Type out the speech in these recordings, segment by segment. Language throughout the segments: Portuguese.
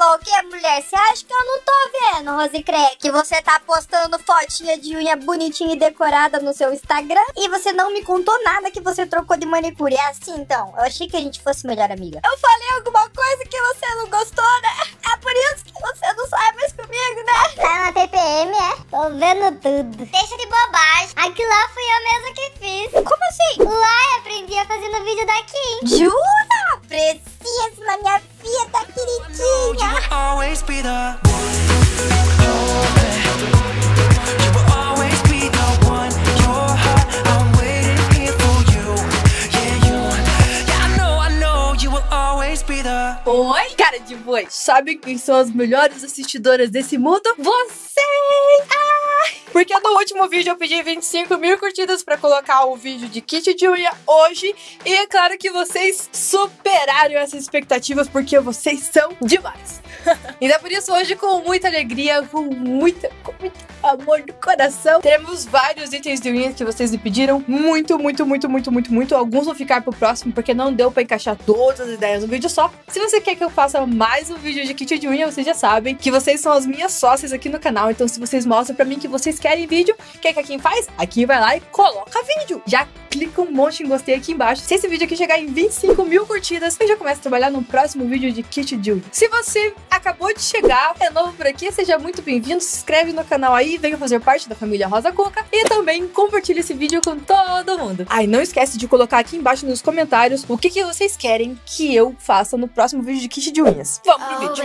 falou o quê, mulher? Você acha que eu não tô vendo, Rosicré? Que você tá postando fotinha de unha bonitinha e decorada no seu Instagram e você não me contou nada que você trocou de manicure. É assim, então? Eu achei que a gente fosse melhor amiga. Eu falei alguma coisa que você não gostou, né? É por isso que você não sai mais comigo, né? Tá na TPM, é? Tô vendo tudo. Deixa de bobagem. Aquilo de boi. Sabe quem são as melhores assistidoras desse mundo? Vocês! Ai, porque no último vídeo eu pedi 25 mil curtidas pra colocar o vídeo de kit de unha hoje. E é claro que vocês superaram essas expectativas porque vocês são demais. Então por isso hoje com muita alegria, com muita, com muito amor no coração, teremos vários itens de unha que vocês me pediram. Muito, muito, muito, muito, muito, muito. Alguns vão ficar pro próximo porque não deu pra encaixar todas as ideias no vídeo só. Se você quer que eu faça mais um vídeo de kit de unha, vocês já sabem que vocês são as minhas sócias aqui no canal. Então se vocês mostram pra mim que vocês querem vídeo, o que, a Kim faz? A Kim vai lá e coloca vídeo. Já clica um monte em gostei aqui embaixo. Se esse vídeo aqui chegar em 25 mil curtidas, eu já começo a trabalhar no próximo vídeo de kit de unha. Se você acabou de chegar, é novo por aqui, seja muito bem-vindo. Se inscreve no canal aí, venha fazer parte da família Rosa Coca e também compartilhe esse vídeo com todo mundo. Ai, não esquece de colocar aqui embaixo nos comentários o que, que vocês querem que eu faça no próximo vídeo de kit de unhas. Vamos pro vídeo.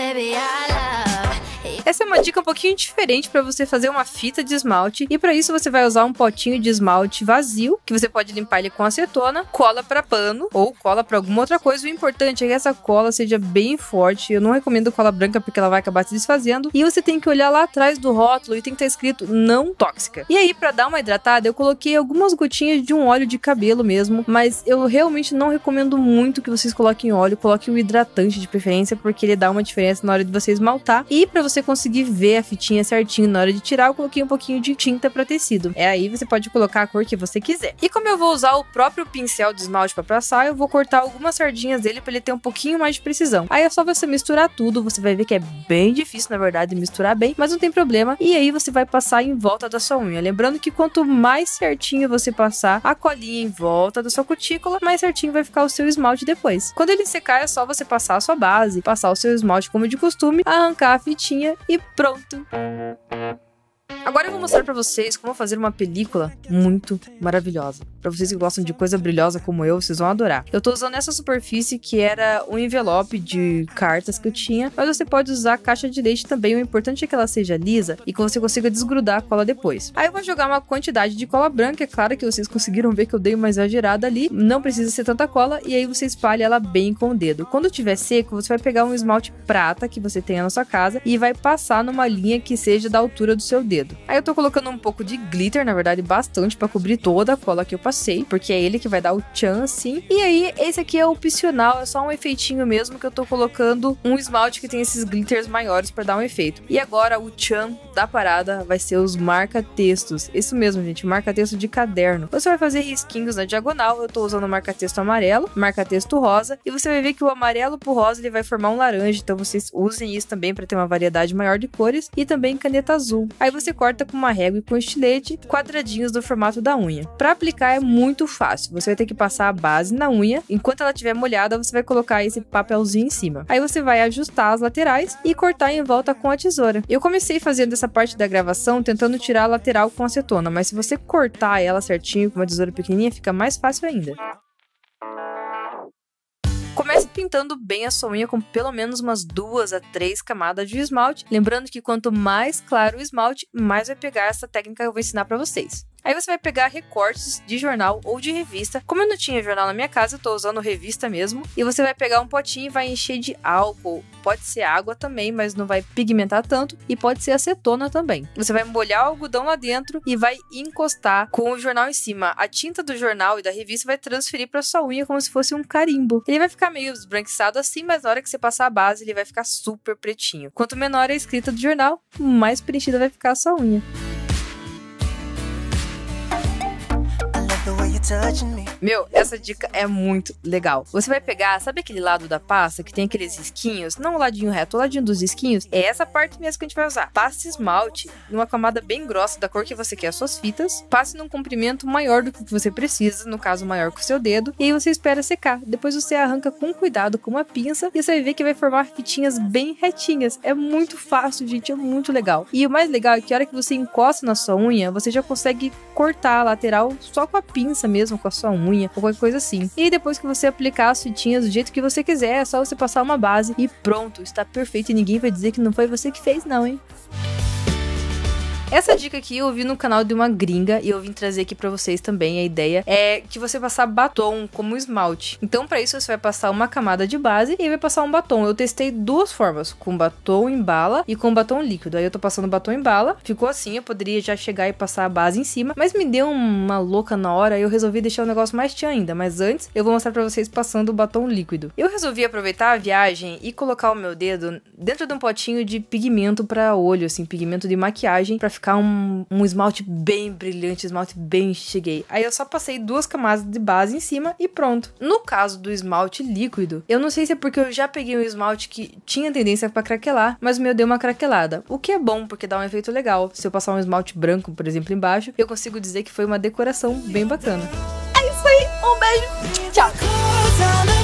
Essa é uma dica um pouquinho diferente para você fazer uma fita de esmalte e para isso você vai usar um potinho de esmalte vazio, que você pode limpar ele com acetona, cola para pano ou cola para alguma outra coisa. O importante é que essa cola seja bem forte. Eu não recomendo cola branca porque ela vai acabar se desfazendo. E você tem que olhar lá atrás do rótulo e tem que estar escrito não tóxica. E aí para dar uma hidratada, eu coloquei algumas gotinhas de um óleo de cabelo mesmo, mas eu realmente não recomendo muito que vocês coloquem óleo, coloquem o hidratante de preferência porque ele dá uma diferença na hora de você esmaltar. E para você conseguir ver a fitinha certinho na hora de tirar, eu coloquei um pouquinho de tinta para tecido. É aí você pode colocar a cor que você quiser. E como eu vou usar o próprio pincel de esmalte para passar, eu vou cortar algumas sardinhas dele para ele ter um pouquinho mais de precisão. Aí é só você misturar tudo, você vai ver que é bem difícil, na verdade, misturar bem, mas não tem problema. E aí você vai passar em volta da sua unha. Lembrando que quanto mais certinho você passar a colinha em volta da sua cutícula, mais certinho vai ficar o seu esmalte depois. Quando ele secar, é só você passar a sua base, passar o seu esmalte como de costume, arrancar a fitinha e pronto. Agora eu vou mostrar pra vocês como fazer uma película muito maravilhosa. Pra vocês que gostam de coisa brilhosa como eu, vocês vão adorar. Eu tô usando essa superfície que era um envelope de cartas que eu tinha, mas você pode usar caixa de leite também. O importante é que ela seja lisa e que você consiga desgrudar a cola depois. Aí eu vou jogar uma quantidade de cola branca, é claro que vocês conseguiram ver que eu dei uma exagerada ali. Não precisa ser tanta cola e aí você espalha ela bem com o dedo. Quando tiver seco, você vai pegar um esmalte prata que você tenha na sua casa e vai passar numa linha que seja da altura do seu dedo. Aí eu tô colocando um pouco de glitter, na verdade bastante, pra cobrir toda a cola que eu passei, porque é ele que vai dar o tchan assim. E aí, esse aqui é opcional, é só um efeitinho mesmo que eu tô colocando um esmalte que tem esses glitters maiores pra dar um efeito. E agora o tchan da parada vai ser os marca-textos. Isso mesmo, gente, marca-texto de caderno. Você vai fazer risquinhos na diagonal, eu tô usando marca-texto amarelo, marca-texto rosa, e você vai ver que o amarelo pro rosa ele vai formar um laranja, então vocês usem isso também para ter uma variedade maior de cores, e também caneta azul. Aí você corta com uma régua e com estilete quadradinhos do formato da unha. Para aplicar é muito fácil. Você vai ter que passar a base na unha. Enquanto ela estiver molhada, você vai colocar esse papelzinho em cima. Aí você vai ajustar as laterais e cortar em volta com a tesoura. Eu comecei fazendo essa parte da gravação tentando tirar a lateral com acetona, mas se você cortar ela certinho com uma tesoura pequenininha, fica mais fácil ainda. Comece pintando bem a sua unha com pelo menos umas duas a três camadas de esmalte. Lembrando que quanto mais claro o esmalte, mais vai pegar essa técnica que eu vou ensinar para vocês. Aí você vai pegar recortes de jornal ou de revista. Como eu não tinha jornal na minha casa, eu tô usando revista mesmo. E você vai pegar um potinho e vai encher de álcool. Pode ser água também, mas não vai pigmentar tanto. E pode ser acetona também. Você vai molhar o algodão lá dentro e vai encostar com o jornal em cima. A tinta do jornal e da revista vai transferir para sua unha como se fosse um carimbo. Ele vai ficar meio esbranquiçado assim, mas na hora que você passar a base, ele vai ficar super pretinho. Quanto menor a escrita do jornal, mais preenchida vai ficar a sua unha. Meu, essa dica é muito legal. Você vai pegar, sabe aquele lado da pasta que tem aqueles risquinhos? Não o ladinho reto, o ladinho dos risquinhos. É essa parte mesmo que a gente vai usar. Passe esmalte em uma camada bem grossa da cor que você quer as suas fitas. Passe num comprimento maior do que você precisa, no caso maior que o seu dedo. E aí você espera secar. Depois você arranca com cuidado com uma pinça e você vai ver que vai formar fitinhas bem retinhas. É muito fácil, gente, é muito legal. E o mais legal é que a hora que você encosta na sua unha, você já consegue cortar a lateral só com a pinça mesmo, com a sua unha, ou qualquer coisa assim. E depois que você aplicar as fitinhas do jeito que você quiser, é só você passar uma base e pronto, está perfeito e ninguém vai dizer que não foi você que fez não, hein? Essa dica aqui eu vi no canal de uma gringa e eu vim trazer aqui pra vocês também. A ideia é que você passar batom como esmalte. Então, pra isso, você vai passar uma camada de base e vai passar um batom. Eu testei duas formas, com batom em bala e com batom líquido. Aí eu tô passando batom em bala, ficou assim, eu poderia já chegar e passar a base em cima, mas me deu uma louca na hora e eu resolvi deixar o negócio mais tchan ainda. Mas antes, eu vou mostrar pra vocês passando o batom líquido. Eu resolvi aproveitar a viagem e colocar o meu dedo dentro de um potinho de pigmento pra olho, assim, pigmento de maquiagem, pra ficar um, um esmalte bem brilhante, esmalte bem cheguei. Aí eu só passei duas camadas de base em cima e pronto. No caso do esmalte líquido, eu não sei se é porque eu já peguei um esmalte que tinha tendência pra craquelar, mas o meu deu uma craquelada. O que é bom, porque dá um efeito legal. Se eu passar um esmalte branco, por exemplo, embaixo, eu consigo dizer que foi uma decoração bem bacana. É isso aí, um beijo, tchau!